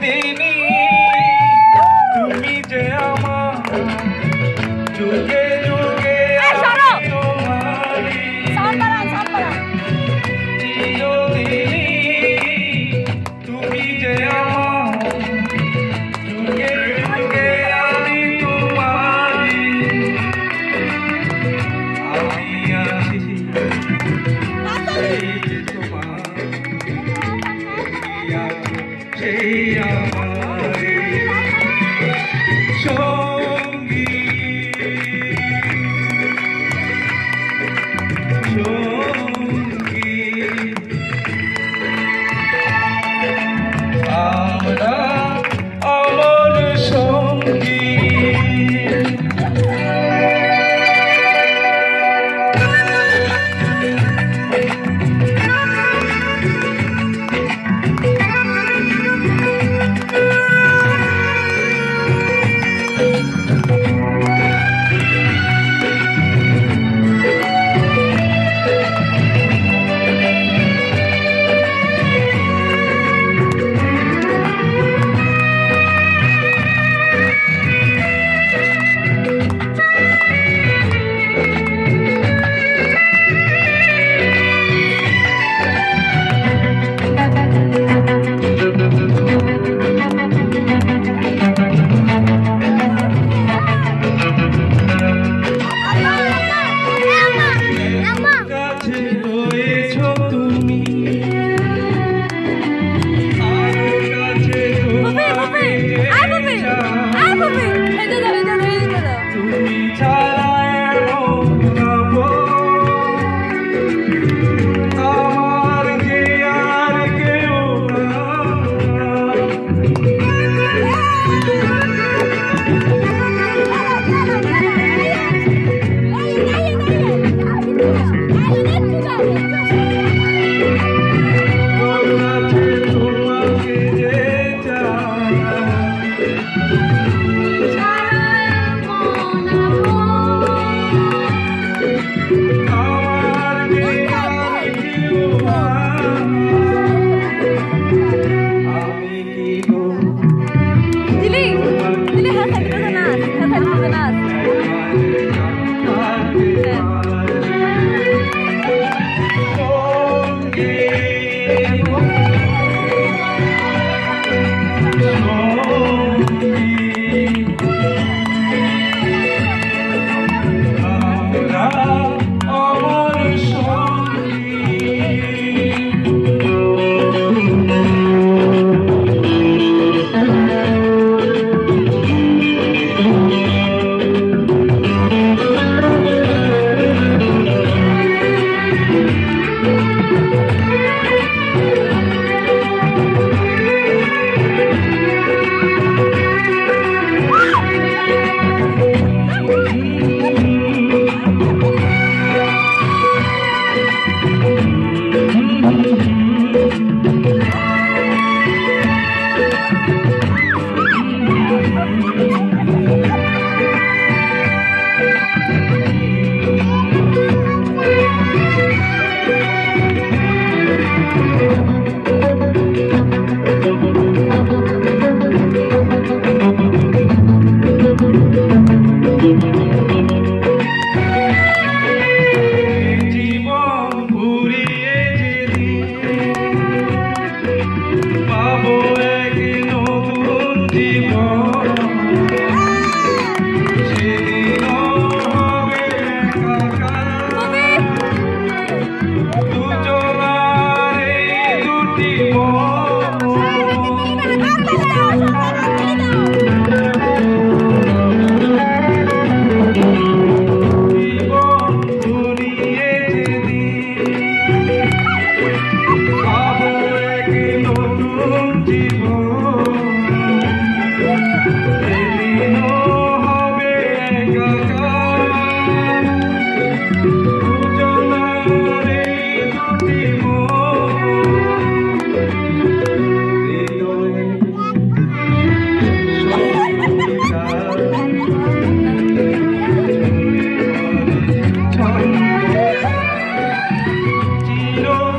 be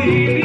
Thank you.